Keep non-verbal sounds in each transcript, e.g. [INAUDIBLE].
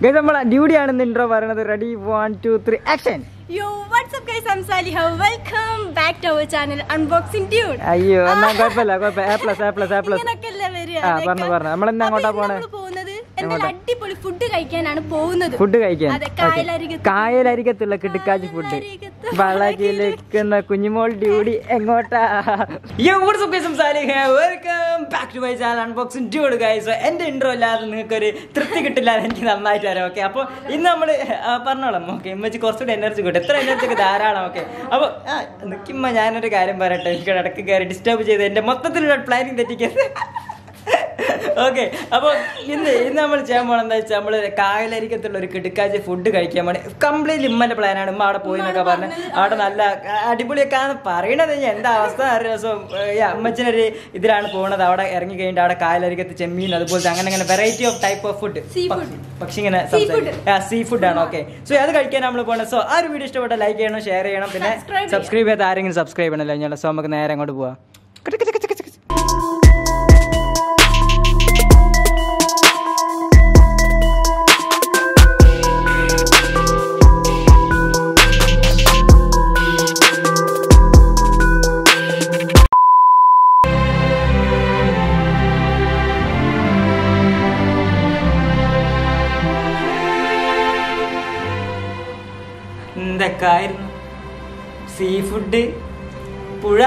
Guys നമ്മളെ duty ആണെന്ന് intro പറയണത് ready one two three action yo what's up guys? I'm Saliha. Welcome back to our channel Unboxing Dude. അയ്യോ [LAUGHS] എന്നാ കുഴപ്പമില്ല കുഴപ്പമില്ല A plus A plus A plus ആ, പറഞ്ഞു, പറഞ്ഞു. അപ്പൊ അങ്ങോട്ടാ പോണേ? അടിപൊളി ഫുഡ് കഴിക്കാനാണ് പോകുന്നത് ഫുഡ് കഴിക്കാൻ. കായലരികത്തുള്ള കിടുക്കാച്ചി ഫുഡ് [LAUGHS] വളകിലിക്കുന്ന കുഞ്ഞുമോൾ ഡ്യൂടി എങ്ങോട്ടാ? Welcome back to my channel unboxing dude guys എന്റെ ഇൻട്രോ ഇല്ലാതെ നിങ്ങൾക്ക് ഒരു തൃപ്തി കിട്ടില്ല എനിക്ക് നന്നായിട്ട് വരാം ഓക്കെ അപ്പോൾ ഇന്ന് നമ്മൾ പറഞ്ഞോളാം ഓക്കെ ഇമ്മച്ച് കുറച്ചുകൂടി എനർജി കിട്ടും എത്ര എനർജി ധാരാളം ഓക്കെ അപ്പോൾ നിൽക്കുമ്പോൾ ഞാനൊരു കാര്യം പറയട്ടെ എനിക്ക് ഇടയ്ക്ക് കയറി ഡിസ്റ്റർബ് ചെയ്ത് എന്റെ മൊത്തത്തിലുള്ള പ്ലാനിങ് തെറ്റിക്കുന്നത് ഓക്കെ അപ്പോൾ ഇന്ന് ഇന്ന് നമ്മൾ ചെയ്യാൻ പോകണം എന്താ വെച്ചാൽ നമ്മൾ കായലരിക്കത്തുള്ള ഒരു കിടുക്കാച്ചി ഫുഡ് കഴിക്കാൻ വേണ്ടി കംപ്ലീറ്റ് ഇമ്മന്റെ പ്ലാനാണ് ഇമ്മ അവിടെ പോയി എന്നൊക്കെ പറഞ്ഞ്. അവിടെ നല്ല അടിപൊളിയൊക്കെ പറയണത് ഞാൻ എന്താ അവസ്ഥ രസം. അമ്മച്ചനൊരു ഇതിലാണ് പോണത്. അവിടെ ഇറങ്ങി കഴിഞ്ഞിട്ട് അവിടെ കായലരിക്കത്ത് ചെമ്മീൻ അതുപോലത്തെ അങ്ങനെ അങ്ങനെ variety of type of food. പക്ഷെ ഇങ്ങനെ. സീ ഫുഡ് ആണ്. ഓക്കെ സോ അത് കഴിക്കാൻ നമ്മൾ പോകണം സോ ആ ഒരു വീഡിയോ ഇഷ്ടപ്പെട്ട ലൈക്ക് ചെയ്യണം ഷെയർ ചെയ്യണം. പിന്നെ സബ്സ്ക്രൈബ് ചെയ്ത് ആരെങ്കിലും സബ്സ്ക്രൈബ് ചെയ്യണമല്ലോ ഞാൻ സോ നമുക്ക് നേരെ അങ്ങോട്ട് പോവാം. എന്തൊക്കെയായിരുന്നു സീ ഫുഡ് പുഴ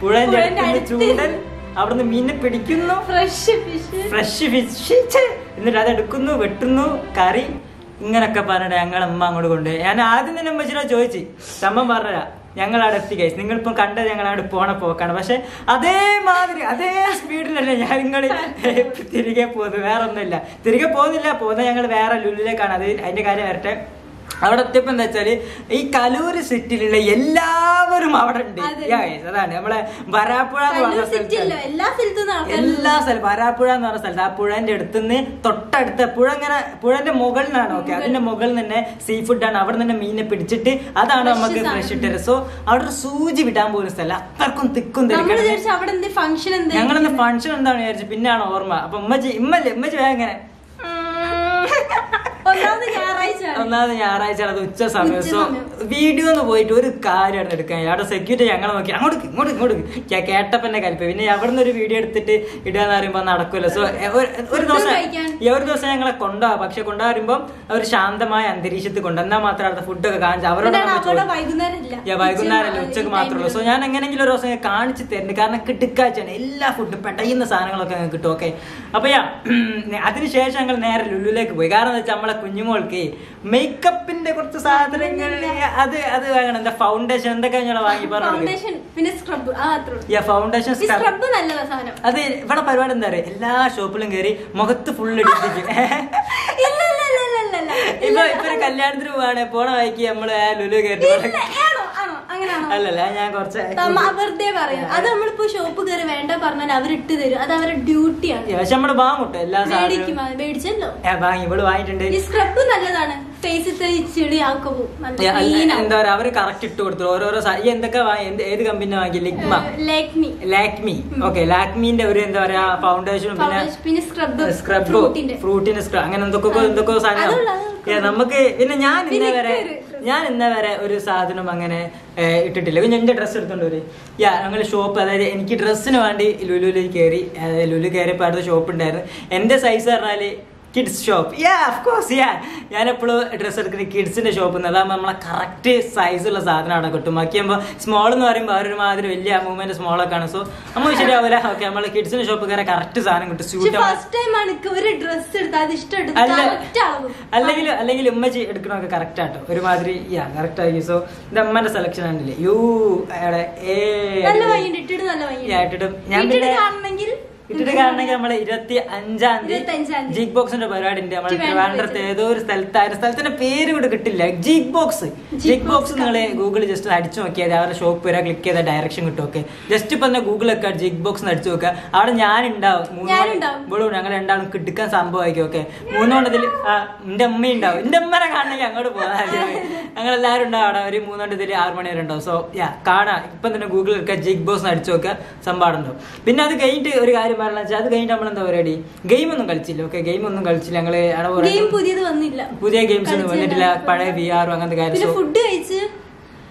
പുഴന്റെ പുഴന്റെ അടുത്ത്. ചൂണ്ടൽ അവിടുന്ന് മീനെ പിടിക്കുന്നു. ഫ്രഷ് ഫിഷ് ഫ്രഷ് ഫിഷ് എന്നിട്ട് അതെടുക്കുന്നു വെട്ടുന്നു കറി. ഇങ്ങനൊക്കെ പറഞ്ഞിട്ട് ഞങ്ങളെ അമ്മ അങ്ങോട്ട് കൊണ്ട് ഞാൻ ആദ്യം തന്നെ അമ്മച്ചിനോട് ചോദിച്ചു അമ്മ പറഞ്ഞരാ ഞങ്ങൾ അവിടെ എത്തി കഴിച്ചു നിങ്ങളിപ്പം കണ്ടത് ഞങ്ങൾ അവിടെ പോണ പോക്കാണ്. പക്ഷെ അതേമാതിരി അതേ സ്പീഡിലല്ലേ ഞാൻ നിങ്ങൾ തിരികെ പോകുന്നത്. വേറെ ഒന്നുമില്ല തിരികെ പോകുന്നില്ല. പോകുന്നത് ഞങ്ങൾ വേറെ ലുല്ലിലേക്കാണ്. അത് അതിന്റെ കാര്യം വരട്ടെ. അവിടെ എത്തിയപ്പോ എന്താ വെച്ചാൽ ഈ കലൂര് സിറ്റിയിലുള്ള എല്ലാവരും അവിടെ ഉണ്ട്. അതെ. അതാണ്. നമ്മളെ വരാപ്പുഴ എന്ന് പറഞ്ഞ സ്ഥലത്ത് എല്ലാ സ്ഥലത്തും വരാപ്പുഴ എന്ന് പറഞ്ഞ സ്ഥലത്ത്. ആ പുഴന്റെ അടുത്തുനിന്ന് തൊട്ടടുത്ത പുഴ ഇങ്ങനെ പുഴന്റെ മുകളിലാണ് ഓക്കെ അതിന്റെ മുകളിൽ തന്നെ സീ ഫുഡ് ആണ്. അവിടെ തന്നെ മീനെ പിടിച്ചിട്ട് അതാണ് നമുക്ക്. ഫ്രഷ് ഇട്ടത്. സോ അവിടെ ഒരു സൂചി വിടാൻ പോലും സ്ഥലം അത്രക്കും തിക്കും എന്ത് ഫംഗ്ഷൻ എന്താണ് വിചാരിച്ചു. പിന്നാണ് ഓർമ്മ. അപ്പൊ ഉമ്മച്ചി ഇമ്മല്ലേ ഉമ്മച്ചി വേഗം ഇങ്ങനെ. ഒന്നാമത് ഒന്നാമത് ഞായറാഴ്ച അത് ഉച്ച സമയം. സോ. വീഡിയോ ഒന്ന് പോയിട്ട് ഒരു കാര്യമാണ് എടുക്കാൻ അവിടെ സെക്യൂരിറ്റി ഞങ്ങളെ നോക്കി അങ്ങോട്ട് ഇങ്ങോട്ട് ഇങ്ങോട്ട്. ഞാൻ കേട്ടപ്പന്നെ കൽപ്പ പിന്നെ അവിടെ ഒരു വീഡിയോ എടുത്തിട്ട് ഇടുക എന്ന് പറയുമ്പോൾ നടക്കൂല സോ ഒരു ദിവസം ഈ ഒരു ദിവസം ഞങ്ങളെ കൊണ്ടുപോകാം പക്ഷെ കൊണ്ടുവരുമ്പോൾ ഒരു ശാന്തമായ അന്തരീക്ഷത്തിൽ കൊണ്ട് എന്നാൽ മാത്രം അവിടുത്തെ ഫുഡൊക്കെ കാണിച്ചു അവരോട് വൈകുന്നേരമല്ല? ഉച്ചയ്ക്ക് മാത്രമേ ഉള്ളൂ. സോ ഞാൻ എങ്ങനെയെങ്കിലും ഒരു ദിവസം കാണിച്ചു തരുന്നുണ്ട് കാരണം കിട്ടിക്കാച്ചാണ് എല്ലാ ഫുഡും പെട്ടയുന്ന സാധനങ്ങളൊക്കെ ഞങ്ങൾക്ക് കിട്ടും. ഓക്കെ അപ്പൊ യാ അതിനുശേഷം ഞങ്ങൾ നേരെ ലുലുലേക്ക് പോയി. കാരണം എന്താ വെച്ചാൽ നമ്മളെ കുഞ്ഞുമോൾക്ക് മേക്കപ്പിന്റെ കുറച്ച് സാധനങ്ങൾ അത് അത് വാങ്ങണം. എന്താ ഫൗണ്ടേഷൻ എന്തൊക്കെ ഞങ്ങൾ വാങ്ങി? പറഞ്ഞു ഫൗണ്ടേഷൻ പിന്നെ സ്ക്രബ് യാ ഫൗണ്ടേഷൻ സ്ക്രബ് നല്ലതാ സാധനം. അത് ഇവിടെ പരിപാടി എന്താ പറയുക എല്ലാ ഷോപ്പിലും കയറി മുഖത്ത് ഫുൾ ഇടിപ്പിക്കും [LAUGHS] ഇപ്പൊ ഇപ്പൊ ഒരു കല്യാണത്തിന് പോവാണ്. പോണ വഴിക്ക് നമ്മൾ ലുലു കയറി അല്ലല്ല ഞാൻ കുറച്ച് വെറുതെ പറയാം. അത് നമ്മളിപ്പോ ഷോപ്പ് കയറി വേണ്ട പറഞ്ഞാൽ അവരിട്ട് തരും. അത് അവരുടെ ഡ്യൂട്ടിയാണ് പക്ഷെ നമ്മൾ വാങ്ങൂട്ടോ എല്ലാ സാധനവും. മേടിച്ചല്ലോ. വാങ്ങി. ഇവൾ വാങ്ങിയിട്ടുണ്ട്. ഈ സ്ക്രബ് നല്ലതാണ്. എന്താ പറയാ അവർ കറക്റ്റ് ഇട്ട് കൊടുത്തു ഓരോരോ ഈ എന്തൊക്കെ ഏത് കമ്പനി വാങ്ങി ലിഗ്മ? ലാക്മി. ലാക്മി. ഓക്കെ ലാക്മിന്റെ ഒരു എന്താ പറയാ ഫൗണ്ടേഷനും പിന്നെ സ്ക്രബ് ഫ്രൂട്ടിന്റെ. സ്ക്രബ് അങ്ങനെ എന്തൊക്കെ എന്തൊക്കെ സാധനം. നമുക്ക് പിന്നെ ഞാൻ ഇന്ന വരെ ഞാൻ ഇന്ന വരെ ഒരു സാധനം അങ്ങനെ ഇട്ടിട്ടില്ല. പിന്നെ എന്റെ ഡ്രസ്സ് എടുത്തോണ്ട് വരും. യാ ഞങ്ങൾ ഷോപ്പ് അതായത് എനിക്ക് ഡ്രസ്സിന് വേണ്ടി ലുലുവിലേക്ക് കയറി ലുലു കയറിയപ്പോൾ അടുത്ത ഷോപ്പ് ഉണ്ടായിരുന്നു. എന്റെ സൈസ് പറഞ്ഞാൽ kids shop yeah of course yeah ഞാൻ എപ്പോഴും ഡ്രസ്സ് എടുക്കുന്നത് കിഡ്സിന്റെ ഷോപ്പ് നിന്ന് അതാകുമ്പോൾ നമ്മളെ കറക്റ്റ് സൈസുള്ള സാധനം അവിടെ കിട്ടും. ബാക്കിയാകുമ്പോൾ സ്മോൾ എന്ന് പറയുമ്പോൾ അവരൊരു മാതിരി വലിയ മൂവ്മെന്റ് സ്മോൾ ഒക്കെ ആണ്. സോ നമ്മൾ ശരിയാവില്ല ഓക്കെ നമ്മൾ കിഡ്സിന്റെ ഷോപ്പ് കയറി കറക്റ്റ് സാധനം കിട്ടും. സ്യൂട്ട് അല്ലെങ്കിൽ അല്ലെങ്കിൽ ഉമ്മച്ചി എടുക്കണമൊക്കെ കറക്റ്റ് ആട്ടോ. ഒരുമാതിരി യാ കറക്റ്റ് ആയി. സോ ഇത് അമ്മന്റെ സെലക്ഷൻ ആണല്ലേ. യൂ ഇട്ടിട്ട് ഞാൻ പിന്നെ ഇട്ടിട്ട് കാണണമെങ്കിൽ നമ്മൾ ഇരുപത്തി അഞ്ചാം തീയതി. ജീക്ക് ബോക്സിന്റെ പരിപാടി ഉണ്ട് നമ്മൾ ട്രിവാൻഡ്രത്ത് ഏതോ ഒരു സ്ഥലത്തായിരുന്നു സ്ഥലത്തിന്റെ പേര് കൂടെ കിട്ടില്ല. ജീക്ക് ബോക്സ് ജീക്ക് ബോക്സ് നിങ്ങൾ ഗൂഗിൾ ജസ്റ്റ് അടിച്ചു നോക്കിയാൽ അവരുടെ ഷോപ്പ് വരെ ക്ലിക്ക് ചെയ്ത ഡയറക്ഷൻ കിട്ടും ഓക്കെ ജസ്റ്റ് ഇപ്പൊ തന്നെ ഗൂഗിൾ ഒക്കെ ജീക്ക് ബോക്സ് അടിച്ചു നോക്കുക. അവിടെ ഞാൻ ഉണ്ടാവും. ഇവളും ഞങ്ങൾ രണ്ടാളും കിടക്കാൻ സംഭവമായിരിക്കും ഓക്കെ മൂന്നോണ്ടതിൽ എന്റെ അമ്മ ഉണ്ടാവും. എന്റെ അമ്മനെ കാണണമെങ്കിൽ അങ്ങോട്ട് പോകാൻ ഞങ്ങൾ എല്ലാവരും ഉണ്ടാവും അവിടെ. ഒരു മൂന്നോണ്ടതിൽ ആറ് മണി വരെ ഉണ്ടാവും. സോ യാ കാണാം. ഇപ്പം തന്നെ ഗൂഗിൾ ഒക്കെ ജിഗ് ബോക്സ് അടിച്ചു നോക്കുക. സംഭവം ഉണ്ടാവും. പിന്നെ അത് കഴിഞ്ഞിട്ട് ഒരു കാര്യം കാര്യം പറഞ്ഞാൽ വെച്ചാൽ അത് കഴിഞ്ഞിട്ട് നമ്മൾ എന്താ പരിപാടി? ഗെയിം ഒന്നും കളിച്ചില്ല. ഓക്കെ ഗെയിം ഒന്നും കളിച്ചില്ല. ഞങ്ങൾ പുതിയത് വന്നില്ല. പുതിയ ഗെയിംസ് ഒന്നും വന്നിട്ടില്ല. പഴയ വി ആറും അങ്ങനത്തെ കാര്യം ഫുഡ് കഴിച്ച് ഫുഡ് പോയ സ്ഥലത്ത് ഫുഡ് കഴിക്കാൻ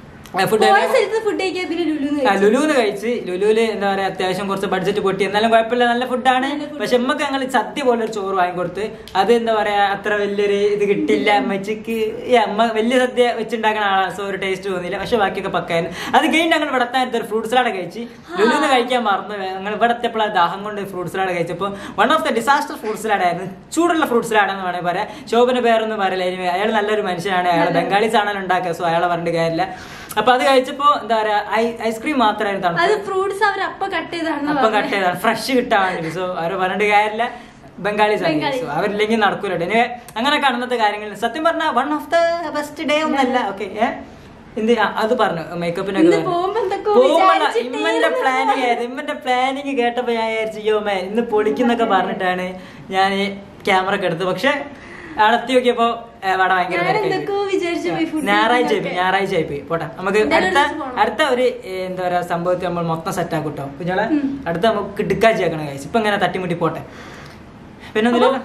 പിന്നെ ലുലുന്ന് കഴിച്ചു. ലുലുവിൽ എന്താ പറയാ അത്യാവശ്യം കുറച്ച് ബഡ്ജറ്റ് പൊട്ടി. എന്നാലും കുഴപ്പമില്ല നല്ല ഫുഡാണ്. പക്ഷെ നമ്മക്ക് ഞങ്ങൾ സദ്യ പോലെ ഒരു ചോറ് വാങ്ങിക്കൊടുത്ത്. അത് എന്താ പറയാ അത്ര വലിയൊരു ഇത് കിട്ടില്ല അമ്മച്ചിക്ക് ഈ അമ്മ വലിയ സദ്യ വെച്ചുണ്ടാക്കുന്ന ആളാണ് സോ ഒരു ടേസ്റ്റ് തോന്നിയില്ല. പക്ഷെ ബാക്കിയൊക്കെ പക്കായിരുന്നു. അത് കഴിഞ്ഞ് ഞങ്ങൾ ഇവിടെ എത്താൻ ഒരു ഫ്രൂട്ട് സലാഡ് കഴിച്ച്. ലുലുന്ന് കഴിക്കാൻ മറന്നു. ഞങ്ങൾ ഇവിടെ എത്തിയപ്പോൾ ദാഹം കൊണ്ട് ഫ്രൂട്ട് സലാഡ് കഴിച്ചപ്പോൾ one of the disaster fruit salad ആയിരുന്നു. ചൂടുള്ള ഫ്രൂട്ട് സലാഡ് എന്ന് വേണമെങ്കിൽ പറയാം. ശോഭന പേരൊന്നും പറയില്ല. അയാൾ നല്ലൊരു മനുഷ്യനാണ്. അയാൾ ബംഗാളി ആണല്ലോ ഉണ്ടാക്കുക. സോ അയാളെ പറഞ്ഞിട്ട് കാര്യമില്ല. [LAUGHS] അപ്പൊ അത് കഴിച്ചപ്പോ എന്താ പറയാ ഐസ്ക്രീം മാത്രമായിരുന്നു അത് ഫ്രൂട്ട്സ് അവർ അപ്പൊ കട്ട് ചെയ്താണ് അപ്പൊ കട്ട് ചെയ്താണ് ഫ്രഷ് കിട്ടാൻ വേണ്ടി. സോ അവർ പറഞ്ഞിട്ട് കാര്യമില്ല. ബംഗാളീസ് ബംഗാളി. അവരില്ലെങ്കിൽ നടക്കൂല എനിവേ അങ്ങനെ കാണുന്നത്തെ കാര്യങ്ങൾ സത്യം പറഞ്ഞാൽ one of the best day ഒന്നല്ല. ഓക്കെ എന്ത് അത് പറഞ്ഞു. മേക്കപ്പിനൊക്കെ ഇമ്മന്റെ. പ്ലാനിങ് ആയിരുന്നു. ഇമ്മന്റെ പ്ലാനിങ് കേട്ടപ്പോ ഞാൻ വിചാരിച്ചു യോമേ ഇന്ന് പൊളിക്കുന്നൊക്കെ പറഞ്ഞിട്ടാണ് ഞാൻ ക്യാമറ ഒക്കെ എടുത്തത്. പക്ഷെ ആളെത്തി നോക്കിയപ്പോ വട ഭയങ്കര ഞായറാഴ്ച ആയി പോയി, കഴിക്കാൻ. ഞായറാഴ്ച ആയി പോയി. പോട്ടെ നമുക്ക് അടുത്ത. അടുത്ത ഒരു എന്താ പറയാ സംഭവത്തിൽ നമ്മൾ മൊത്തം സെറ്റ് ആക്കൂട്ടോ കുഞ്ഞോളെ അടുത്ത നമുക്ക് ഡിക്കാച്ചി ആക്കണം കഴിച്ചു ഇപ്പൊ ഇങ്ങനെ തട്ടിമുട്ടി പോട്ടെ. പിന്നെ ഒന്നുമില്ലല്ലോ.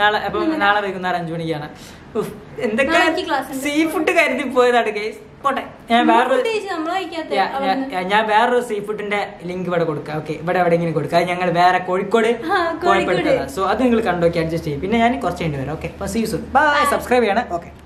നാളെ അപ്പം നാളെ വൈകുന്നേരം അഞ്ചു മണിക്കാണ്. എന്തൊക്കെ. സീ ഫുഡ് കരുതി പോയതാണ് ഗൈസ് പോട്ടെ. ഞാൻ വേറൊരു ഞാൻ- വേറൊരു സീ ഫുഡിന്റെ ലിങ്ക് ഇവിടെ കൊടുക്കാം. ഓക്കെ ഇവിടെ എവിടെയെങ്കിലും കൊടുക്കാം. ഞങ്ങൾ വേറെ കോഴിക്കോട് കോഴിക്കോട്. സോ അത് നിങ്ങൾ കണ്ടോക്കി അഡ്ജസ്റ്റ് ചെയ്യും. പിന്നെ ഞാൻ കുറച്ച് കഴിഞ്ഞ് വരാം. Okay see you bye subscribe ചെയ്യണം. ഓക്കെ